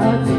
I'll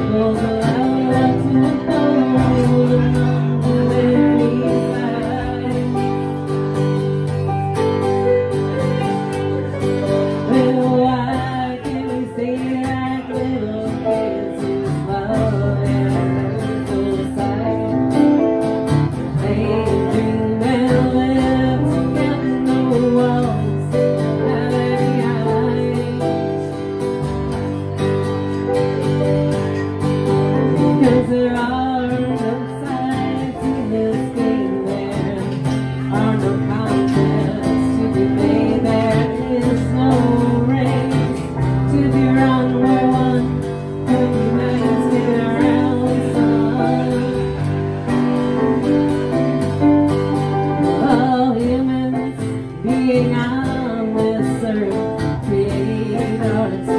Charlotte's